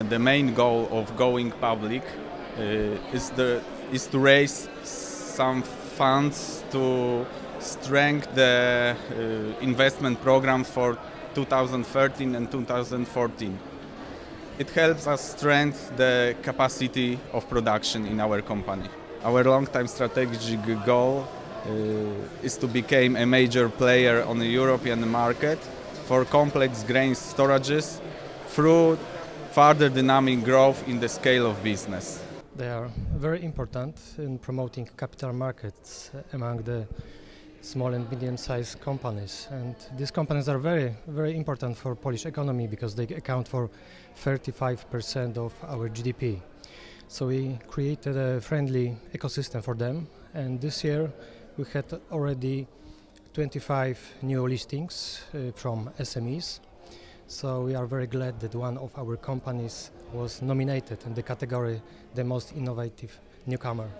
The main goal of going public uh, is the is to raise some funds to strengthen the uh, investment program for 2013 and 2014. It helps us strengthen the capacity of production in our company. Our long-term strategic goal uh, is to become a major player on the European market for complex grain storages through further dynamic growth in the scale of business. They are very important in promoting capital markets among the small and medium-sized companies. And these companies are very, very important for Polish economy because they account for 35% of our GDP. So we created a friendly ecosystem for them. And this year we had already 25 new listings uh, from SMEs. So we are very glad that one of our companies was nominated in the category the most innovative newcomer.